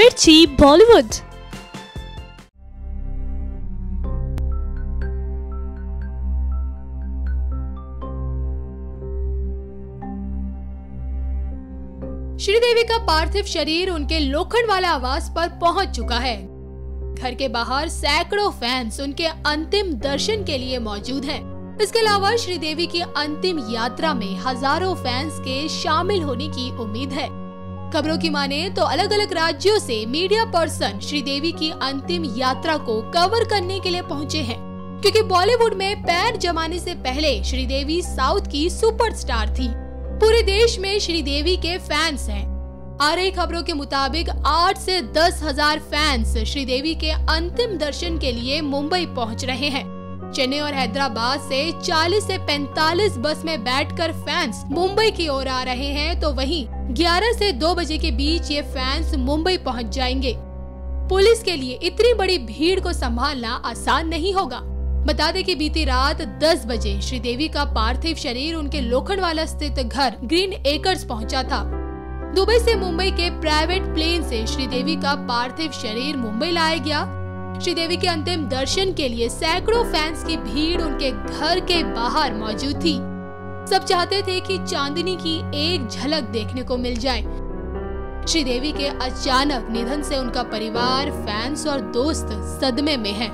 मिर्ची, बॉलीवुड। श्रीदेवी का पार्थिव शरीर उनके लोखंड वाले आवास पर पहुँच चुका है। घर के बाहर सैकड़ों फैंस उनके अंतिम दर्शन के लिए मौजूद हैं। इसके अलावा श्रीदेवी की अंतिम यात्रा में हज़ारों फैंस के शामिल होने की उम्मीद है। खबरों की माने तो अलग अलग राज्यों से मीडिया पर्सन श्रीदेवी की अंतिम यात्रा को कवर करने के लिए पहुँचे हैं। क्योंकि बॉलीवुड में पैर जमाने से पहले श्रीदेवी साउथ की सुपरस्टार थी। पूरे देश में श्रीदेवी के फैंस हैं। आ रही खबरों के मुताबिक आठ से दस हज़ार फैंस श्रीदेवी के अंतिम दर्शन के लिए मुंबई पहुँच रहे हैं। चेन्नई और हैदराबाद से 40 से 45 बस में बैठकर फैंस मुंबई की ओर आ रहे हैं तो वहीं 11 से 2 बजे के बीच ये फैंस मुंबई पहुँच जाएँगे। पुलिस के लिए इतनी बड़ी भीड़ को संभालना आसान नहीं होगा। बता दें कि बीती रात 10 बजे श्रीदेवी का पार्थिव शरीर उनके लोखंडवाला स्थित घर ग्रीन एकर्स पहुँचा था। दुबई से मुंबई के प्राइवेट प्लेन से श्रीदेवी का पार्थिव शरीर मुंबई लाया गया। श्रीदेवी के अंतिम दर्शन के लिए सैकड़ों फैंस की भीड़ उनके घर के बाहर मौजूद थी। सब चाहते थे कि चांदनी की एक झलक देखने को मिल जाए। श्रीदेवी के अचानक निधन से उनका परिवार फैंस और दोस्त सदमे में है।